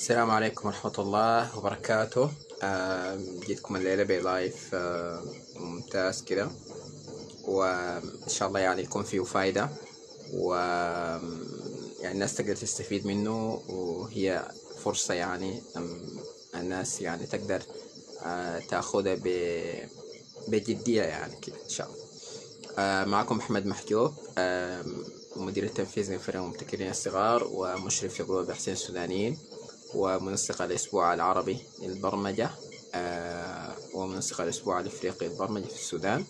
السلام عليكم ورحمة الله وبركاته. آه، جيتكم الليلة بلايف آه، ممتاز كده وإن شاء الله يعني يكون فيه فايدة. و يعني الناس تقدر تستفيد منه وهي فرصة يعني الناس يعني تقدر آه، تاخدها ب- بجدية يعني كده إن شاء الله. آه، معكم محمد محجوب آه، مدير التنفيذي لفريق المبتكرين الصغار ومشرف في جروب بحثين السودانيين. ومنسق الأسبوع العربي للبرمجة آه، ومنسق الأسبوع الإفريقي للبرمجة في السودان.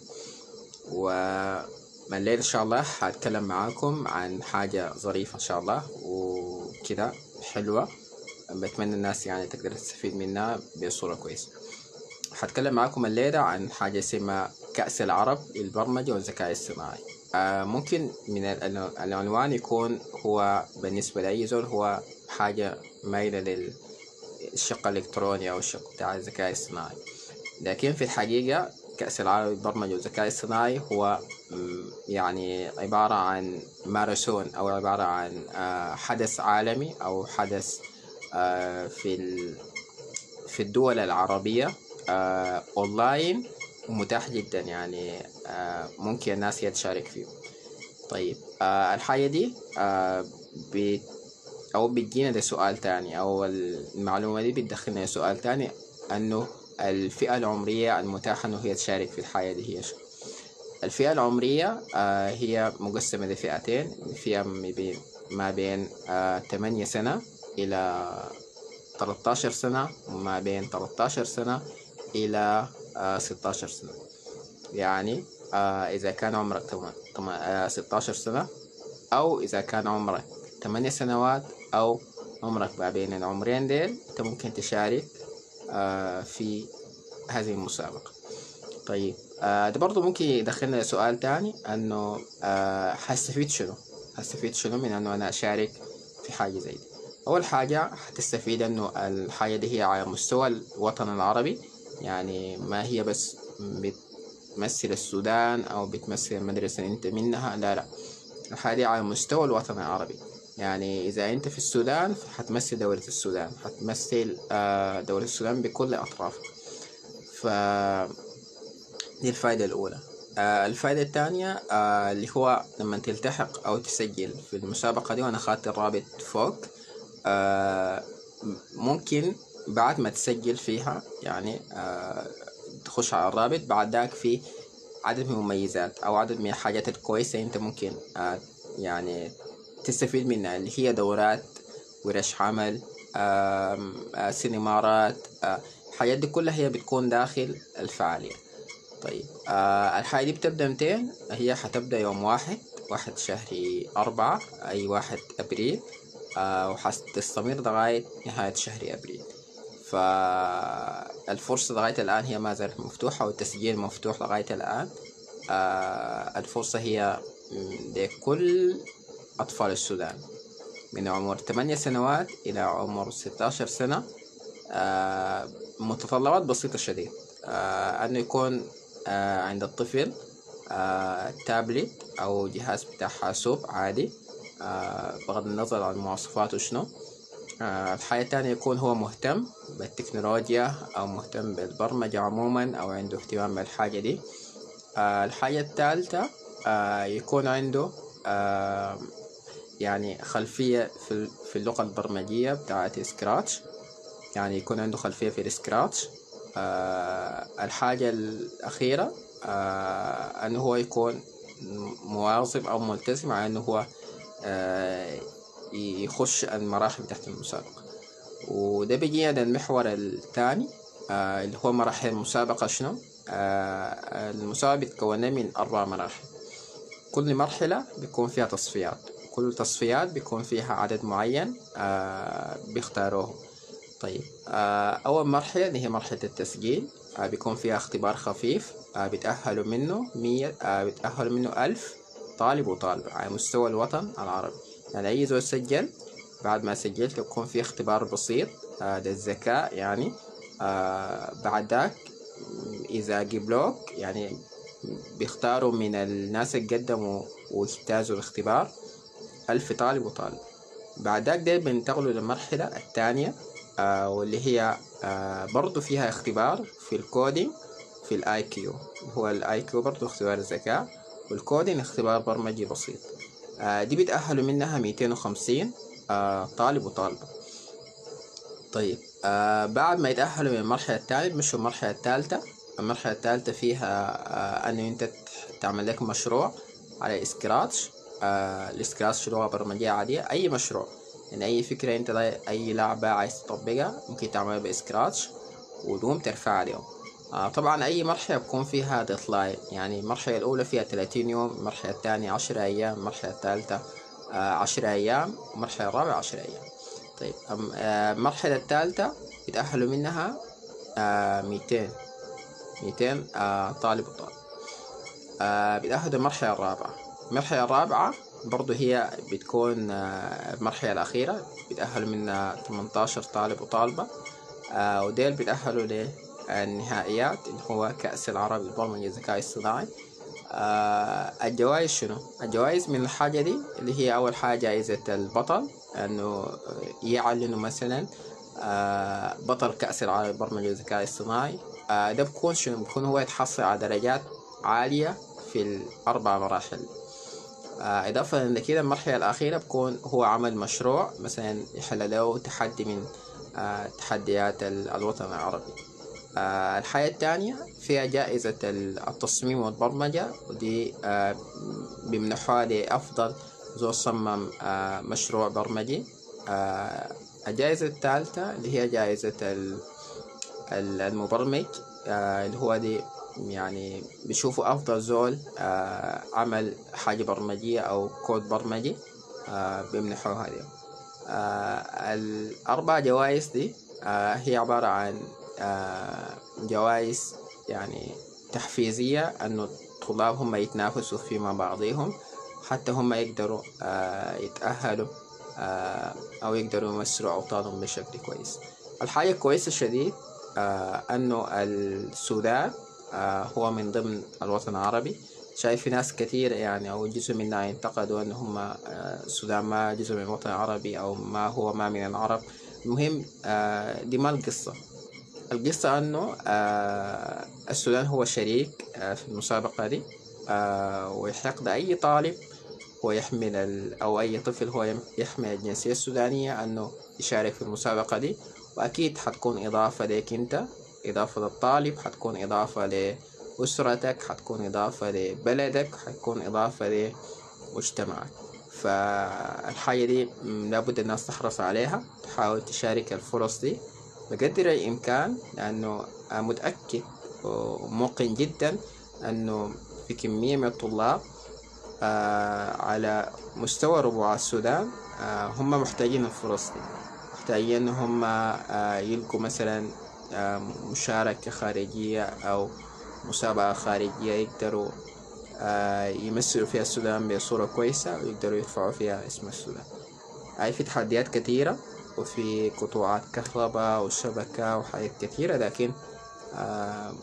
والليلة إن شاء الله هتكلم معاكم عن حاجة ظريفة إن شاء الله وكده حلوة بتمنى الناس يعني تقدر تستفيد منها بصورة كويسة. هتكلم معاكم الليلة عن حاجة اسمها كأس العرب للبرمجة والذكاء الاصطناعي. ممكن من ال- العنوان يكون هو بالنسبة لأي زول هو حاجة مايلة للشق الإلكتروني أو الشق بتاع الذكاء الاصطناعي. لكن في الحقيقة كأس العالم للبرمجة والذكاء الاصطناعي هو يعني عبارة عن ماراثون أو عبارة عن آه، حدث عالمي أو حدث آه، في في الدول العربية آه، أونلاين ومتاح جدا. يعني آه، ممكن الناس هي تشارك فيه. طيب آه، الحاجة دي آه، بت أو بتجينا ده سؤال تاني أو المعلومة دي بتدخلنا سؤال تاني أنه الفئة العمرية المتاحة أنه هي تشارك في الحياة دي هي شو؟ الفئة العمرية آه، هي مقسمة لفئتين فئة ما بين ما بين آه، 8 سنة إلى 13 سنة وما بين 13 سنة إلى آه، 16 سنة. يعني آه، إذا كان عمرك تم- تم- آه، 16 سنة أو إذا كان عمرك 8 سنوات أو عمرك ما بين العمرين ديل أنت ممكن تشارك آه، في هذه المسابقة. طيب ده برضو ممكن يدخلنا سؤال تاني أنه هستفيد شنو؟ هستفيد شنو من أنه أنا أشارك في حاجة زي دي؟ أول حاجة هتستفيد أنه الحاجة دي هي على مستوى الوطن العربي يعني ما هي بس بتمثل السودان أو بتمثل المدرسة اللي أنت منها؟ لا لا. الحاجة دي على مستوى الوطن العربي. يعني إذا أنت في السودان فحتمثل دولة السودان. حتمثل آه، دولة السودان بكل أطرافها. ف دي الفائدة الأولى. آه، الفائدة الثانية آه، اللي هو لما تلتحق أو تسجل في المسابقة دي وأنا أخذت الرابط فوق ممكن بعد ما تسجل فيها يعني تخش على الرابط بعد ذاك في عدد من المميزات أو عدد من الحاجات الكويسة أنت ممكن آه، يعني تستفيد منها اللي هي دورات ورش عمل آه، سينمارات آه، الحاجات دي كلها هي بتكون داخل الفعالية. طيب الحاجة دي بتبدأ متين هي حتبدأ يوم واحد واحد شهر أربعة أي واحد أبريل وحتستمر لغاية نهاية شهر أبريل. فالفرصة لغاية الآن هي ما زالت مفتوحة والتسجيل مفتوح لغاية الآن. آه الفرصة هي لكل أطفال السودان من عمر 8 سنوات إلى عمر 16 سنة. آه متطلبات بسيطة شديد. آه أنه يكون عند الطفل تابلت أو جهاز بتاع حاسوب عادي. بغض النظر عن مواصفاته شنو. آه الحاجة التانية يكون هو مهتم بالتكنولوجيا أو مهتم بالبرمجة عموما أو عنده اهتمام بالحاجة دي. آه الحاجة الثالثة آه يكون عنده يعني خلفية في ال- في اللغة البرمجية بتاعت سكراتش يعني يكون عنده خلفية في السكراتش الحاجة الأخيرة أنه هو يكون مواظب أو ملتزم على أنه هو يخش المراحل تحت المسابقة. وده بيجينا المحور الثاني آه اللي هو مراحل المسابقة شنو؟ آه المسابقة بتكون من أربع مراحل. كل مرحلة بيكون فيها تصفيات. كل تصفيات بيكون فيها عدد معين آه بيختاروه طيب آه أول مرحلة اللي هي مرحلة التسجيل آه بيكون فيها اختبار خفيف آه بيتأهلوا منه مية آه بيتأهلوا منه ألف طالب وطالبة على مستوى الوطن العربي. يعني أي زول سجل بعد ما سجلت بيكون في اختبار بسيط آه ده الذكاء يعني آه بعد ذاك إذا قبلوك يعني بيختاروا من الناس اللي قدموا واجتازوا الاختبار ألف طالب وطالب. بعد ذاك ديل بينتقلوا للمرحلة الثانية آه واللي هي آه برضو فيها اختبار في ال coding في ال IQ هو ال IQ برضو اختبار الذكاء وال coding اختبار برمجي بسيط. آه دي بيتأهلوا منها ميتين وخمسين آه طالب وطالبة. طيب آه بعد ما يتأهلوا من المرحلة الثانية بيمشوا المرحلة الثالثة المرحلة الثالثة فيها آه أنه أنت تعمل لك مشروع على سكراتش آه السكراتش لغة برمجية عادية أي مشروع. يعني أي فكرة أنت أي لعبة عايز تطبقها ممكن تعملها بسكراتش ودوم ترفعها اليوم. آه طبعا أي مرحلة بكون فيها deadline يعني المرحلة الأولى فيها تلاتين يوم المرحلة الثانية عشرة أيام المرحلة الثالثة آه عشرة أيام المرحلة الرابعة عشرة أيام. طيب آه المرحلة الثالثة يتأهلوا منها آه ميتين ميتين آه طالب وطالب. آه بيتأهلوا المرحلة الرابعة. المرحلة الرابعة برضو هي بتكون آه المرحلة الأخيرة بيتأهلوا منها 18 طالب وطالبة. آه وديل بيتأهلوا للنهائيات اللي هو كأس العرب للبرمجة الذكاء الصناعي آه الجوائز شنو؟ الجوائز من الحاجة دي اللي هي أول حاجة جائزة البطل أنه يعلنوا مثلا آه بطل كأس العرب للبرمجة الذكاء الصناعي آه ده بكون شنو؟ بكون هو يتحصل على درجات عالية في الأربع مراحل آه إضافة إلى كده المرحلة الأخيرة بكون هو عمل مشروع مثلا يحل له تحدي من آه تحديات الوطن العربي آه الحاجة الثانية فيها جائزة التصميم والبرمجة ودي آه بيمنحوها لأفضل زول صمم آه مشروع برمجي. الجائزة الثالثة اللي هي جائزة المبرمج اللي هو دي يعني بيشوفوا أفضل زول عمل حاجة برمجية أو كود برمجي بيمنحوها آه الأربع جوائز دي هي عبارة عن جوائز يعني تحفيزية أنه الطلاب هم يتنافسوا فيما بعضهم حتى هم يقدروا آه يتأهلوا آه أو يقدروا يمثلوا أوطانهم بشكل كويس. الحاجة كويسة شديد آه أنه السودان آه هو من ضمن الوطن العربي. شايف في ناس كثير يعني أو جزء منا ينتقدوا أن هم آه السودان ما جزء من الوطن العربي أو ما هو ما من العرب. المهم آه دي ما القصة. القصة أنه آه السودان هو شريك آه في المسابقة دي آه ويحق أي طالب هو يحمل أو أي طفل هو يحمل الجنسية السودانية أنه يشارك في المسابقة دي. وأكيد حتكون إضافة لك أنت إضافة للطالب حتكون إضافة لأسرتك حتكون إضافة لبلدك حتكون إضافة لمجتمعك. فالحاجة دي لابد الناس تحرص عليها تحاول تشارك الفرص دي. بقدر الإمكان لأنه متأكد وموقن جدا أنه في كمية من الطلاب آه على مستوى ربوع السودان آه هم محتاجين الفرص دي. محتاجين هم آه يلقوا مثلا مشاركة خارجية أو مسابقة خارجية يقدروا يمثلوا فيها السودان بصورة كويسة ويقدروا يرفعوا فيها اسم السودان. هاي في تحديات كثيرة. وفي قطوعات كهرباء وشبكة وحاجات كثيرة لكن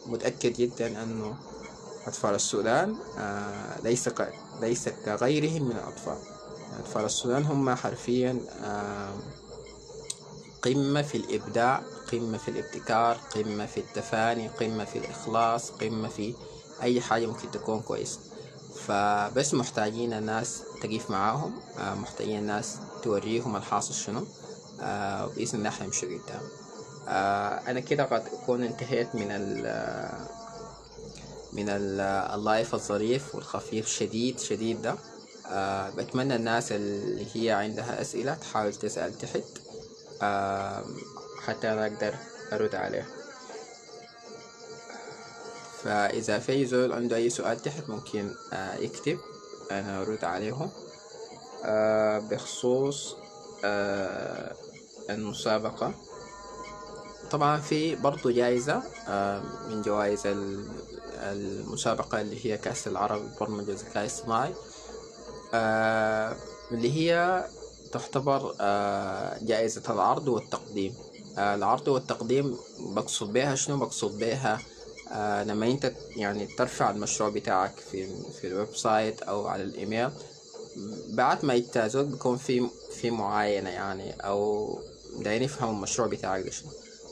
متأكد جدا أنه أطفال السودان ليس ليس كغيرهم من الأطفال. أطفال السودان هم حرفيا قمة في الإبداع قمة في الابتكار قمة في التفاني قمة في الإخلاص قمة في أي حاجة ممكن تكون كويسة فبس محتاجين الناس تقيف معاهم محتاجين الناس توريهم الحاصل شنو. بإذن الله حيمشوا قدام أنا كده قد أكون انتهيت من ال من اللايف الظريف والخفيف شديد شديد ده. أه بتمنى الناس اللي هي عندها أسئلة تحاول تسأل تحت. أه حتى أنا أقدر أرد عليه فإذا في زول عنده أي سؤال تحت ممكن أه يكتب. أنا أرد عليهم. أه بخصوص أه المسابقة. طبعا في برضو جائزة أه من جوائز المسابقة اللي هي كأس العرب للبرمجة الذكاء الصناعي آه اللي هي تعتبر آه جائزة العرض والتقديم. آه العرض والتقديم بقصد بها شنو؟ بقصد بها آه لما انت يعني ترفع المشروع بتاعك في في ال website أو على الإيميل بعد ما يجتازوك بيكون في في معاينة يعني أو دايرين يفهموا المشروع بتاعك ده شنو؟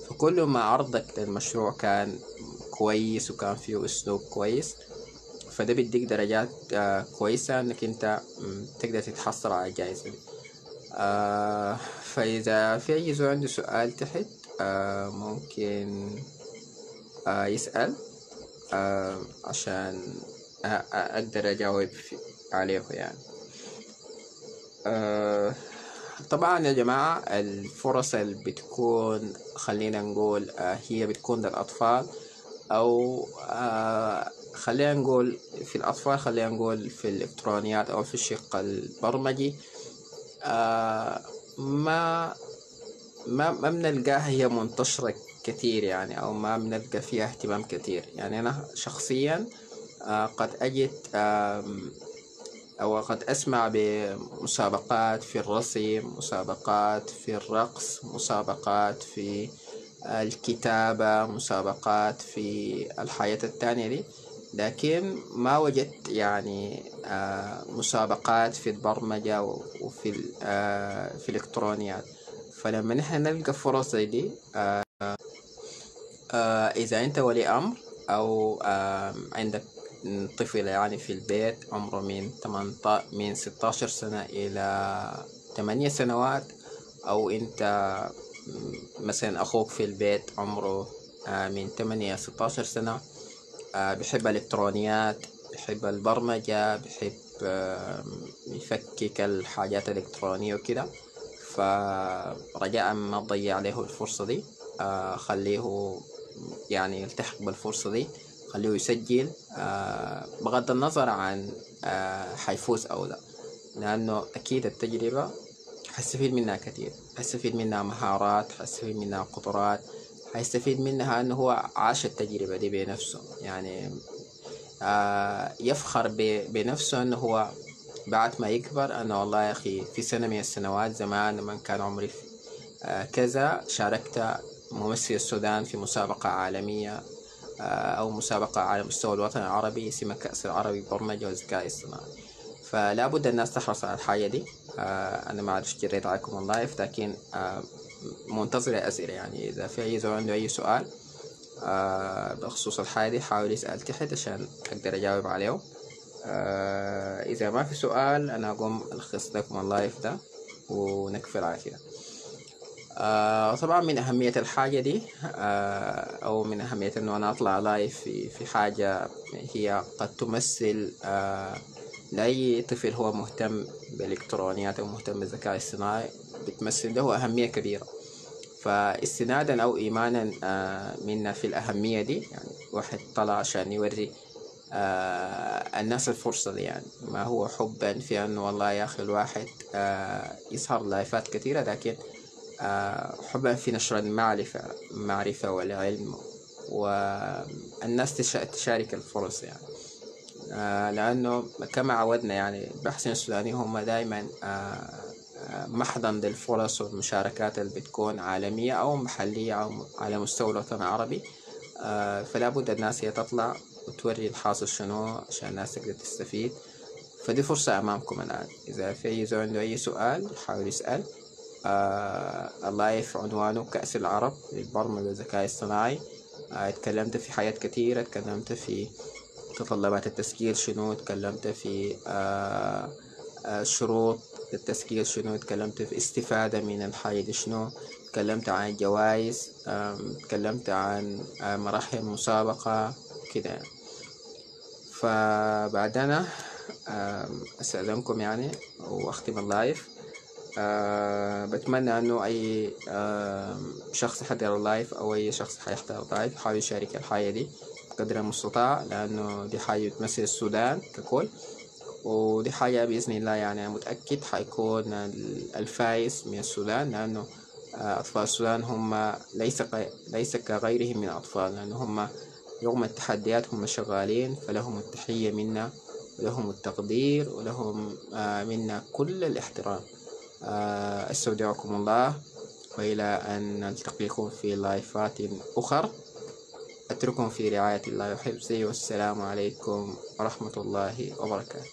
فكل ما عرضك للمشروع كان كويس وكان فيه أسلوب كويس فده بيديك درجات آه، كويسة إنك أنت م، تقدر تتحصل على الجائزة دي آه، فإذا في أي زول عنده سؤال تحت آه، ممكن يسأل عشان أجاوب في- عليه يعني. آه، طبعا يا جماعة الفرص اللي بتكون خلينا نقول آه، هي بتكون للأطفال أو آه، خلينا نقول في الأطفال خلينا نقول في الإلكترونيات أو في الشق البرمجي آه، ما ما ما بنلقاها هي منتشرة كثير يعني أو ما بنلقى فيها اهتمام كثير. يعني أنا شخصيا قد أجد أو قد أسمع بمسابقات في الرسم مسابقات في الرقص مسابقات في الكتابة مسابقات في الحياة التانية دي. لكن ما وجدت يعني آه، مسابقات في البرمجة وفي آه، في الإلكترونيات. فلما نحن نلقى فرص زي دي آه، إذا أنت ولي أمر أو عندك طفل يعني في البيت عمره من 18 من 16 سنة إلى 8 سنوات. أو أنت مثلا أخوك في البيت عمره آه، من 8 16 سنة آه، بيحب الإلكترونيات بيحب البرمجة بيحب آم، يفكك الحاجات الإلكترونية وكده. فرجاء ما تضيع عليه الفرصة دي. آه، خليه يعني يلتحق بالفرصة دي. خليه يسجل آه، بغض النظر عن آه، حيفوز أو لا. لأنه أكيد التجربة حيستفيد منها كثير. حيستفيد منها مهارات حيستفيد منها قدرات حيستفيد منها أنه هو عاش التجربة دي بنفسه. يعني آه، يفخر بنفسه أنه هو بعد ما يكبر أنا والله يا أخي في سنة من السنوات زمان لما كان عمري كذا شاركت ممثل السودان في مسابقة عالمية. أو مسابقة على مستوى الوطن العربي اسمها كأس العربي برمجة والذكاء الاصطناعي فلا بد الناس تحرص على الحاجة دي. آه، أنا ما أعرف جريت عليكم اللايف لكن آه، منتظر أسئلة يعني إذا في أي زول عنده أي سؤال آه، بخصوص الحاجة دي حاول يسأل تحت عشان أقدر أجاوب عليه. آه، إذا ما في سؤال أنا أقوم ألخص لكم ال live ده ونكفي على كده آه طبعا من أهمية الحاجة دي آه أو من أهمية إنه أنا أطلع live في, في حاجة هي قد تمثل آه لأي طفل هو مهتم بالإلكترونيات أو مهتم بالذكاء الاصطناعي بتمثل. له أهمية كبيرة. فاستنادا أو إيمانا آه منا في الأهمية دي يعني واحد طلع عشان يوري آه الناس الفرصة دي يعني ما هو حبا في أنه والله يا أخي الواحد آه يظهر لايفات كثيرة لكن حبا في نشر المعرفة المعرفة والعلم والناس تشا- تشارك الفرص يعني. آه، لأنه كما عودنا يعني الباحثين السودانيين هم دائما آه، آه، محضن للفرص والمشاركات اللي بتكون عالمية أو محلية أو على مستوى الوطن العربي. فلا بد الناس هي تطلع وتوري الحاصل شنو عشان الناس تقدر تستفيد. فدي فرصة أمامكم الآن. إذا في أي زول عنده أي سؤال يحاول يسأل. آه اللايف عنوانه كأس العرب للبرمجة والذكاء الاصطناعي آه اتكلمت في حاجات كثيرة اتكلمت في متطلبات التسجيل شنو اتكلمت في آه شروط التسجيل شنو اتكلمت في استفادة من الحاجة دي شنو اتكلمت عن الجوائز اتكلمت عن مراحل المسابقة كده. فبعدنا أستأذنكم يعني وأختم ال live آه بتمنى إنه أي شخص يحضر ال live أو أي شخص حيحضر ال live يحاول يشارك الحاجة دي بقدر المستطاع لأنه دي حاجة بتمثل السودان ككل. ودي حاجة بإذن الله يعني متأكد حيكون ال- الفايز من السودان لأنه آه، أطفال السودان هم ليس ليس كغيرهم من الأطفال لأنه هم رغم التحديات هم شغالين فلهم التحية منا ولهم التقدير ولهم آه، منا كل الاحترام. آه، استودعكم الله. وإلى أن نلتقيكم في لايفات أخر. أترككم في رعاية الله وحفظه والسلام عليكم ورحمة الله وبركاته.